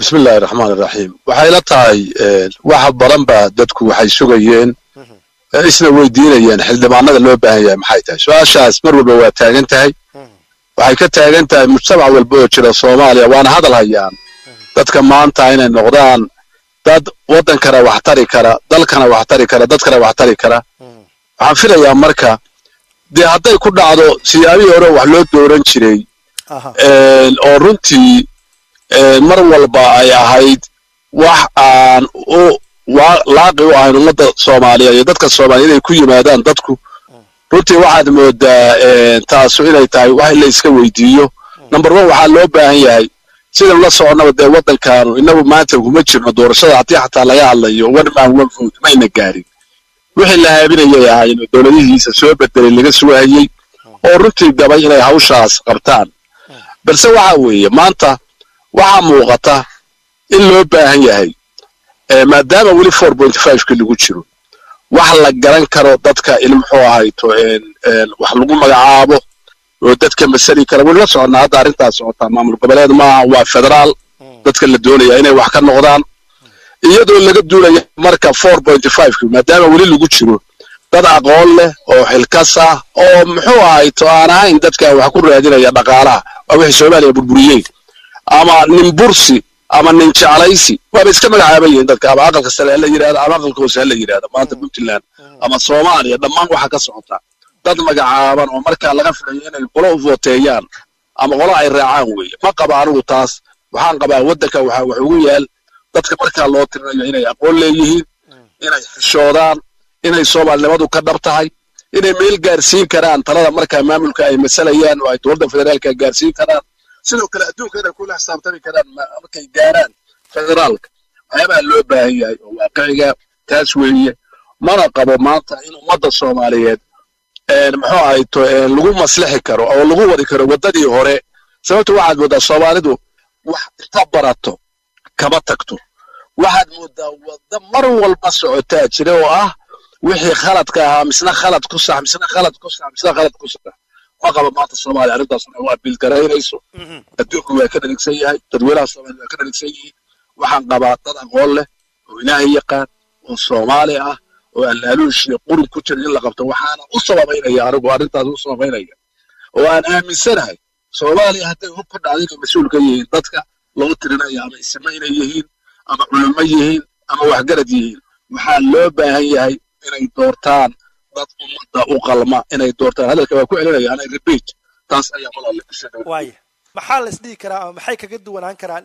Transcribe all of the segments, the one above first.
bismi illaahi raxmaan iraxiim waxay la tahay waxa badan ba dadku waxay sugayeen isna weydiinayeen xildhibaanada loo baahan yahay maxay tahay? Su'aashaas mar walba waa taagan tahay. Waxay ka taagan tahay mujtamac walba oo jira soomaaliya waana hadal hayaan. Dadka maanta inay noqdaan dad waddankana wax tari kara dalkana wax tari kara dadkana wax tari kara. Waxaan filayaa marka dee hadday ku dhacdo siyaabihii hore wax loo dooran jiray oo runtii mar walba ay ahayd wax aan u laaqi u ahayn ummadda soomaaliya iyo dadka soomaaliya inay ku yimaadaan dadku. Runtii waxaad moodaa taasu inay tahay wax in la iska weydiiyo. Number one waxaa loo baahan yahay sidan la soconnaba dee waddankaanu inagu maanta kuma jirno doorashada haddii xataa laga hadlayo one man one vote mayna gaarin. Wixii la haabinayay ahayn oo dowladihiisa soo bedelay laga sugahayey oo runtii gabay inay hawshaas qabtaan. Balse waxa weeye maanta waxaa muuqata in loo baahan yahay maadaama weli four point fiveki lagu jiro wax la garan karo dadka in muxuu ahayto wax lagu magacaabo oo dadka masali kara. Weli la soconnaa hadda arrintaas socotaa maamul goboleed maaha waa federaal. Dadka la doonaya inay wax ka noqdaan. Iyadoo laga duulaya marka four point fiveki maadaama weli lagu jiro dad aqoon leh oo xilkas ah oo muxuu ahayto aan ahayn dadka wax ku raadinaya dhaqaalaha waa wixii soomaaliya burburiyeen ama nin bursi ama nin jeclaysi waaba iska magacaaban yihiin dadka. Ama aqalka sare ha la yidhahdo ama aqalka hoose ha la yidhahdo maanta puntland ama soomaaliya dhammaan waxa ka socota. Dad magacaaban oo markaa laga filayo inay qolo u voteeyaan ama qolo ay raacaan weeye. Ma qaba anigu taas. Waxaan qabaa waddanka waxa wax ugu yaal. Dadka markaa loo tirinayo inay aqoon leeyihiin inay xishoodaan inay soomaalinimadu ka dhab tahay inay meel gaarsiin karaan. Talada markaa maamulka ay masalayaan oo ay dowladda federaalka gaarsiin karaan sidoo kale adduunka inay kula xisaabtami karaan markay gaaraan federaalka. Waxyaabaha loo baahan yahay oo waaqiciga taas weeye mana qabo maanta in ummadda soomaaliyeed muxuu ahayto lagu maslixi karo oo lagu wadi karo waddadii hore. Sababta waxaad mooddaa soomaalidu wax inta barato kama tagto. Waxaad mooddaa wadda mar walba socotaa jira oo ah wixii khaladka ahaa misna khalad ku sax misna khalad ku sax misna khalad ku sax ma qaba maanta soomaaliya arrintaas waa bilgaraynayso adduunku waa ka dharigsan yahay dadweynaha soomaaliya waa ka dharigsan yihiin. Waxaan qabaa dad aqoon leh oo ilaahay yaqaan oo soomaali ah oo aan laaluushiya qurun ku jirin in la qabto. Waxaana u sababaynaya anigu arrintaas u sababaynaya oo aan aaminsanahay soomaaliya hadday hub ka dhacday inay mas'uul ka yihiin dadka loo tirinaya ama isma inay yihiin ama culimo yihiin ama waxgarad yihiin waxaa loo baahan yahay inay doortaan dad ummadda u qalma inay doortaan. Hadalka waa ku celinaya anay repeat. Taas ayaa waaya maxaa la isdhihi karaa ama maxay kaga duwanaan karaan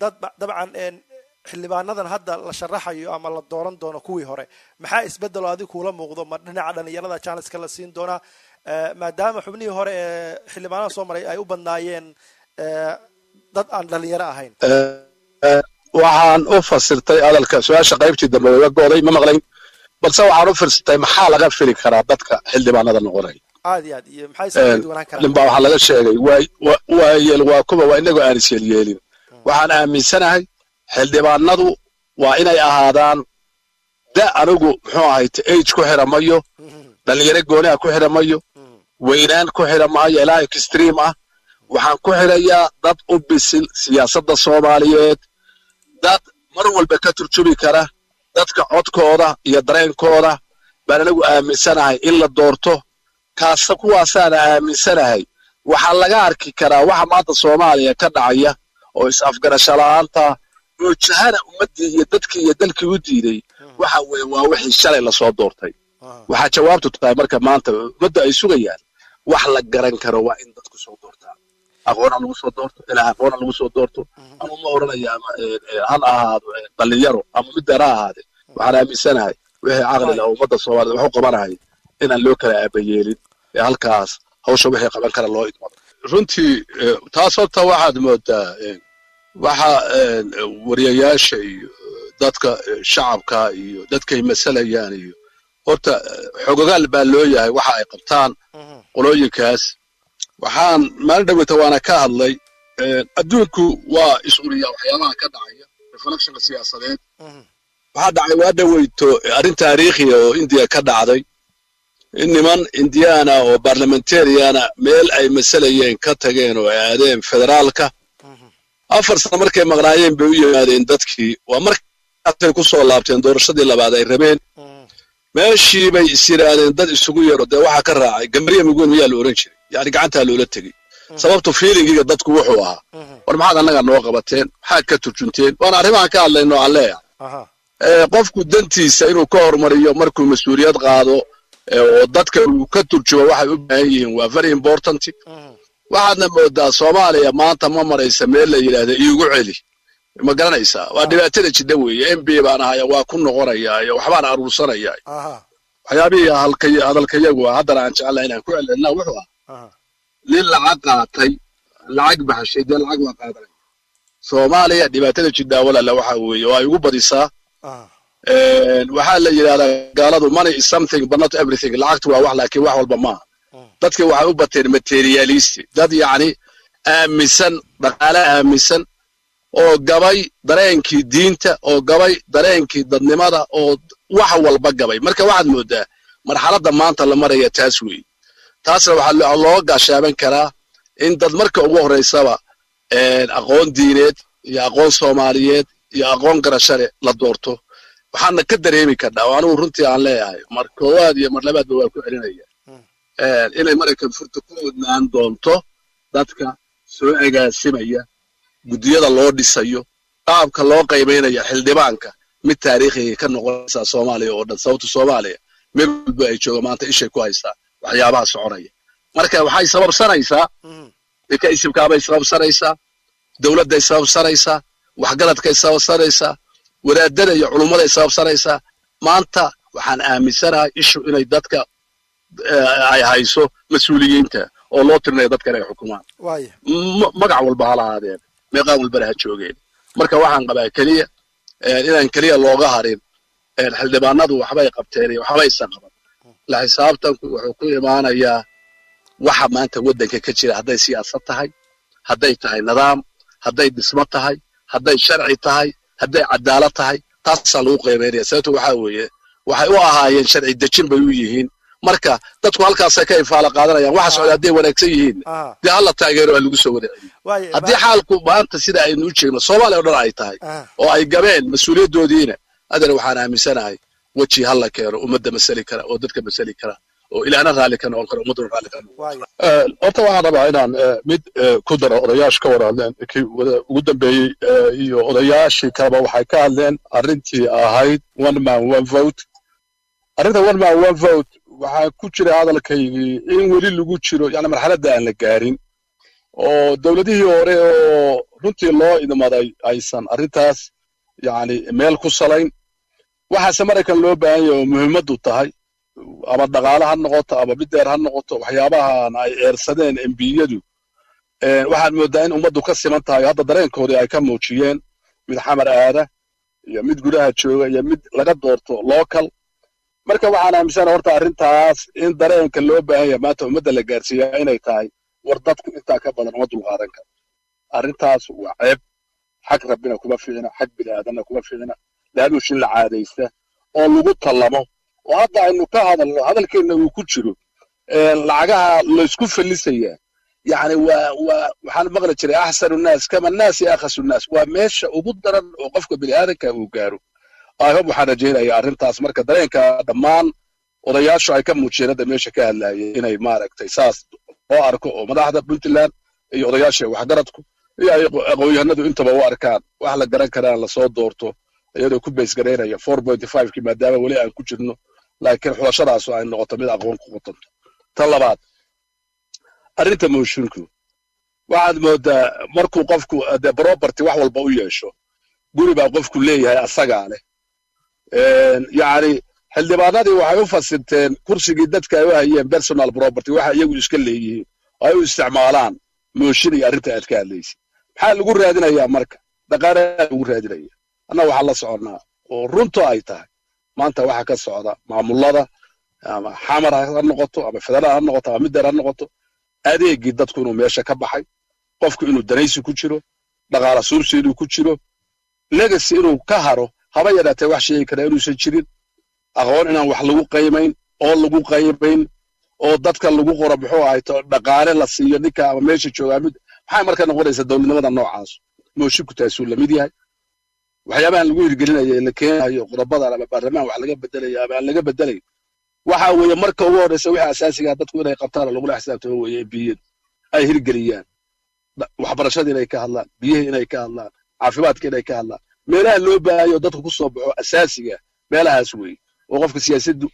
dad dabcan xildhibaanadan hadda la sharaxayo ama la dooran doono kuwii hore? Maxaa isbedelo adiga kuula muuqdo ma dhinaca dhalinyarada janiska la siin doonaa maadaama xubnihii hore ee xildhibaanada soo maray ay u badnaayeen dad aan dhalinyaro ahayn. Waxaan u fasirtay hadalka. Su'aasha qaybtii dambe waga go'day ma maqlayn balse waxaan u firsatay maxaa laga fili karaa dadka xildhibaanada noqonaya ninbaa waxaa laga sheegay waa yeel waa kuba waa inagoo aan isyeelyeelin waxaan aaminsanahay xildhibaanadu waa inay ahaadaan da anigu muxuu ahayte age ku xira mayo dhalinyaro gooniha ku xira mayo weynaan ku xira maayo ilaa extream ah. Waxaan ku xirayaa dad u bisil siyaasadda soomaaliyeed. Dad mar walba ka turjubi kara dadka codkooda iyo dareenkooda baan anigu aaminsanahay in la doorto. Kaasa kuwaasaana aaminsanahay. Waxaa laga arki karaa waxa maanta soomaaliya ka dhacaya oo is-afgarasho la'aanta oo jahana ummaddii iyo dadkii iyo dalkii u diiday. Waxa weeye waa wixii shalay la soo doortay. Waxaa jawaabtu tahay marka maanta ummadda ay sugayaan. Wax la garan karo waa in dadku soo doortaan aqoona lagu soo doorto ilaa aqoona lagu soo doorto ama ma oranaya ama han ahaado dhalinyaro ama mid dara ahaade. Waxaan aaminsanahay wixii caqli lah ummadda soomaaliyed waxu qabanahay inaan loo kala aabayeelin ee halkaas hawsha wixii qaban kara loo idmado. Runtii taas horta waxaad moodaa waxa wariyayaasha iyo dadka shacabka iyo dadkay masalayaan iyo horta xogogaal baa loo yahay waxa ay qabtaan qolooyinkaas waxaan maalin dhaweyta waana ka hadlay adduunku waa is-uriyaa waxyaabaha ka dhacaya reflectionka siyaasadeed. Waxaa dhacay waa dhaweyto arrin taariikhiya oo indiya ka dhacday. In niman indiyaana oo barlamentariana meel ay masalayeen ka tageen oo ay aadeen federaalka. Afar sano markay maqnaayeen bay u yimaadeen dadkii. Waa markaasay ku soo laabteen doorashadii labaad ay rabeen. Meeshii bay is yidhaahdeen dad isugu yeero. Dee waxaa ka raacay? Gamariya migoon miyaa la ohan jiray yani gacantaa loola tegey. Sababtu fiilingiga dadku wuxuu ahaa war maxaad annaga noo qabateen? Maxaad ka turjunteen? Waana arrimahan ka hadlayno aan leeyahay qofku dantiisa inuu ka hormariyo markuu mas'uuliyad qaado oo dadka uu ka turjumo waxay u baahan yihiin waa very important. Waxaadna moodaa soomaaliya maanta ma maraysa meel la yidhaahda iigu celi. Ma garanaysaa waa dhibaatada jidha weeye. M b baan ahaya waa ku noqonayaa waxbaan aruursanayaa. Waxyaabihii hadalkayagu haddana aan jeclaa inaan ku celcelina wuxuu ah nin lacag qaatay lacag baxashay dee lacag waa qaadanaya soomaaliya dhibaatada jidhaa walaala waxa weeye waa igu badisaa. Waxaa la yidhahdaa gaaladu money is something but not everything. Lacagtu waa wax laakiin wax walba maaha dadka waxay u bateen materialisti dad yacni aaminsan dhaqaale aaminsan oo gabay dareenkii diinta oo gabay dareenkii dadnimada oo wax walba gabay. Marka waxaad moodaa marxaladda maanta la maraya taas weeye taasna waxaa loo gaashaaban karaa in dad marka ugu horraysaba aqoon diineed iyo aqoon soomaaliyeed iyo aqoon garashale la doorto. Waxaana ka dareemi karnaa oo anigu runtii aan leeyahay mar koowaad iyo mar labaadba waa ku celinaya. Inay maraykan furta ku odnaan doonto dadka soo agaasimaya guddiyada loo dhisayo qaabka loo qaybaynaya xildhibaanka mid taariikhiga ka noqonaysaa soomaaliya oo dhan sababta soomaaliya meel walba ay jooga maanta ishay ku haysaa waxyaabaha soconaya. Marka waxay sababsanaysaa ninka isimkaabay sababsanaysaa dowladday sababsanaysaa waxgaradkay sababsanaysaa wadaadada iyo culummaday sababsanaysaa. Maanta waxaan aaminsanahay ishu inay dadka ay hayso mas'uuliyiinta oo loo tirinayo dadka inay xukumaan. Magac walba ha lahaadeen meeqaan walbana ha joogeen. Marka waxaan qabaa keliya inaan keliya looga harin xildhibaanadu waxbay qabteen iyo waxbaysan qaban la xisaabtanku wuxuu ku imaanayaa waxa maanta waddanka ka jira. Hadday siyaasad tahay hadday tahay nidaam hadday dhismo tahay hadday sharci tahay hadday cadaalad tahay taasaa lagu qiimaynaya sababto waxaa weeye waxay u ahaayeen sharci dejin bay u yihiin. Marka dadku halkaasay ka ifaala qaadanayaan waxa socda hadday wanaagsan yihiin dee hala taageero waa lagu soo wada celiyo haddii xaalku maanta sida aynu u jeegno soomaaliya o dhan ay tahay oo ay gabeen mas'uuliyaddoodiina adana waxaan aaminsanahay weji hala keeno ummadda masali kara oo dadka masali kara oo ilaana raalli ka noqon kara ummadduna raalli ka noqon horta waxaan rabaa inaan mid ku daro odayaasha ka wada hadleen kii ugu dambeeyey iyo odayaashii kaleba waxay ka hadleen arrintii ahayd one man one vote. Arrinta one man one vote waxaa ku jira hadalkaygii in weli lagu jiro yani marxaladda aan la gaarin oo dowladihii hore oo runtii loo idmaday aysan arrintaas yani meel ku salayn waxaase maraykan loo baahan yahay oo muhiimaddu tahay ama dhaqaale ha noqoto ama mideer ha noqoto waxyaabahan ay eersadeen embiyadu waxaad mooddaa in ummaddu ka siman tahay hadda dareenkoodii ay ka muujiyeen mid xamar aada iyo mid gudaha jooga iyo mid laga doorto local. Marka waxaan aaminsana horta arrintaas in dareenka loo baahan maanta ummadda la gaarsiiyaa inay tahay war dadku intaa ka badan uma dulqaadan karo arrintaas waa ceeb. Xag rabbina kuma fiicna xag bini'aadanna kuma fiicna laaluushin la caadaysta oo lagu tallamo. Oo hadda aynu ka hadalno hadalkeenna uu ku jiro lacagaha laysku fallisayaa yani waa waa waxaan maqli jiray axsanu nnaas kama naasi akhasu nnaas waa meesha ugu daran oo qofka bini'aadanka uu gaaro. Ahob waxaan rajaynaya arrintaas. Marka dareenka dhammaan odayaashu ay ka muujiyeen hadda meesha ka hadlaayay inay maaragtay saas loo arko oo madaxda puntland iyo odayaasha waxgaradku iyo aqoon-yahanadu intaba u arkaan. Wax la garan karaan la soo doorto iyadoo ku pointy fivekii maadaama weli aan ku jirno laakiin xulashadaasu ay noqoto mid aqoon ku qotanto tan labaad arrinta moshinku waxaad moodaa markuu qofku de property wax walba u yeesho guri baa qofku leeyahay asagaa leh. Yacni xildhibaanadii waxay u fasirteen kursigii dadka ay u hayeen personal property waxa iyagu iska leeyihiin oo ay u isticmaalaan mooshin iyo arrinta aad ka hadlaysid. Maxaa lagu raadinayaa marka? Dhaqaalaha lagu raadinaya annaga waxaa la soconnaa oo runto ay tahay. Maanta waxa ka socda maamulada ama xamar ha noqoto ama federaal ha noqoto ama middeer ha noqoto. Adeegii dadku inuu meesha ka baxay qofku inuu danaysi ku jiro dhaqaala suursi inuu ku jiro legacy inuu ka haro haba yadhaatee wax sheegi kara inuusan jirin. Aqoon inaan wax lagu qaymayn oo lagu qaymayn oo dadka lagu qoro muxuu ahayto dhaqaale la siiyo ninka ama meesha joogaa mid maxay marka noqonaysaa dowladnimada noocaas? Moosinku taasuu la mid yahay waxyaabahan lagu hirgelinayo ee la keenayo qodobadan ama baarlamaan wax laga bedelayo ama aan laga bedelayo waxa weeye marka ugu horreysa wixii asaasigaa dadku inay qabtaan oo lagula xisaabtamo weeye biyadu. Ay hirgeliyaan. Waxbarashada inay ka hadlaan biyihii inay ka hadlaan caafimaadka inay ka hadlaan. Meelaha loo baahayo dadku ku soo baxo asaasiga meelahaas weeye oo qofka siyaasaddu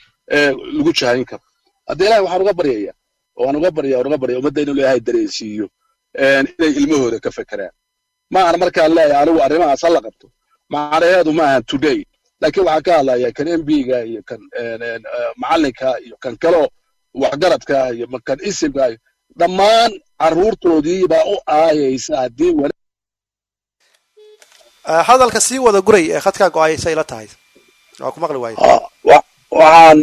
lagu jahayn karo. Hadda ilahay waxaan uga baryaya waan uga barya waan uga barya ummadda inuu ilaahay dareensiiyo inay ilmahooda ka fekeraan. Ma ahan markaan leeyahay anigu arrimahaas hala qabto macnaheedu ma ahan today. Laakiin waxaan ka hadlaya kan mbiga iyo kan macallinka iyo kan kaloo waxgaradka iyo kan isimka iyo dhammaan carruurtoodii baa u aayaysa haddii hadalka sii wada guray ee khadkaa go'ay say la tahay. Waa ku maqli waaye waxaan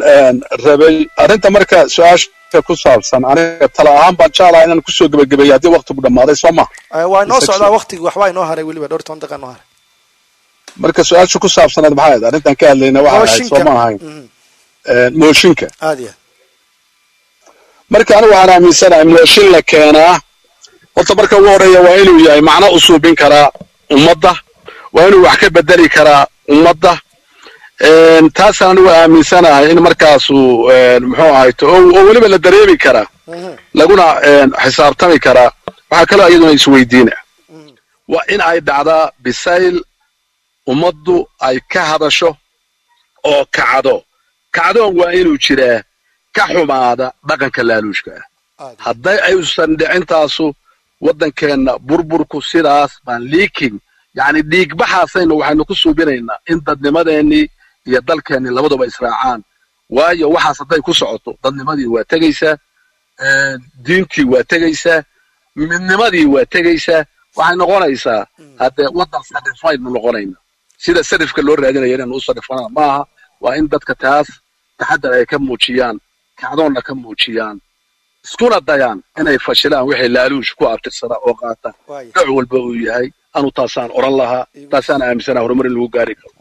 rabay arrinta marka su'aasha ku saabsan aniga tala ahaan baan jeclaha inaan ku soo gebagabeeyo haddii waktigu dhammaaday soo ma? Waa inoo socdaa waktigi waxbaa inoo haray weliba dhowr toban daqiiqa inoo haray marka su'aasha ku saabsaneed maxay arrintan ka hadlayna waxa ahayd soo ma ahayn. Mooshinka. Aad iyo marka anigu waxaan aaminsanahay mooshin la keenaa horta marka ugu horreeya waa inuu yahay macno u suubin karaa ummadda waa inuu wax ka bedeli karaa ummadda. Taasaan anigu aaminsanahay in markaasu muxuu ahayto oo weliba la dareemi karaa laguna xisaabtami karaa. Waxaa kaloo iyaduna isweydiina waa in ay dhacdaa bisayl ummaddu ay ka hadasho oo kacdo kacdoon waa inuu jiraa ka xumaada dhaqanka laaluushka. Ah hadday aysan dhicintaasu waddankeenna burburku sidaas baan liiking yacni dhiigbaxaasaynu waxaynu ku suubinaynaa in dadnimadeennii iyo dalkeennii labaduba israacaan. Waayo waxaas hadday ku socoto dadnimadii waa tegaysaa diintii waa tegaysaa midnimadii waa tegaysaa waxay noqonaysaa haddee waddan sarifaynu noqonayna sida sarifka loo raadinaya inaynu u sarifnana maaha waa in dadka taas taxadar ay ka muujiyaan kacdoonna ka muujiyaan iskuna dayaan inay fashilaan wixii laaluush ku abtirsanaa oo qaata. Nooc walba uu yahay anu taasaan odhan lahaa taasaan aaminsanaa horumar in lagu gaari karo